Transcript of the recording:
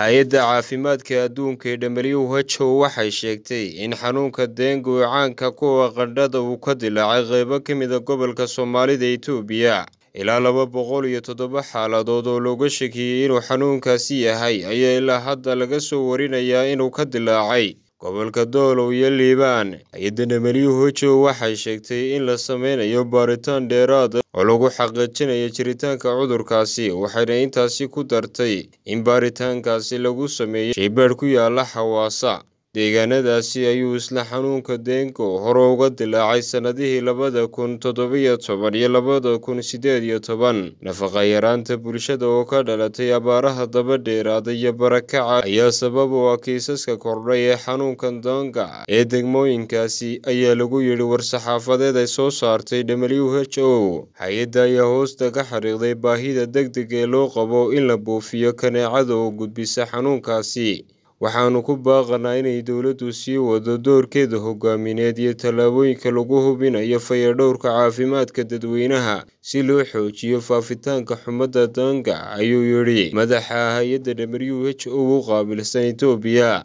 hay'adda caafimaadka adduunka ee WHO waxay sheegtay in xanuunka dengue oo caanka kuwa qandhada uu ka dilaacay qaybo ka mid a gobolka soomaalida Itoobiya. Ilaa laba boqol iyo toddoba xaaladood oo looga shakiyey inuu xanuunkaasi yahay ayaa ilaa hadda laga soo warinayaa inuu ka dilaacay gobolka doolow iyo liibaan hay'adda WHO waxay sheegtay in la sameynayo baaritaan dheeraad ah oo lagu xaqiijinayo jiritaanka cudurkaasi waxayna intaasi ku dartay in baaritaankaasi lagu sameeyey shaybaadh ku yaalla xawaasa deegaanadaasi ayuu isla xanuunka dengue hore uga dilaacay sannadihii labada kun toddobiyo toban iyo labada kun siddeed iyo toban. Nafaqa yaraanta bulshada oo ka dhalatay abaaraha daba dheeraada iyo barakaca ayaa sabab u ah kiisaska kordhay ee xanuunka dengue ee degmooyinkaasi ayaa lagu yidhi war-saxaafadeed ay soo saartay WHO hay'adda ayaa hoosta ka xariiqday baahida degdeg ee loo qabo in la buufiyo kaneecada oo gudbisa xanuunkaasi waxaanu ku baaqanaa inay dowladdu sii wado doorkeeda hogaamineed iyo tallaabooyinka lagu hubinayo fayadhowrka caafimaadka dadweynaha si loo xoojiyo faafitaanka xumadda dengue ayuu yidhi. Madaxa hay'adda WHO u qaabilsan Itoobiya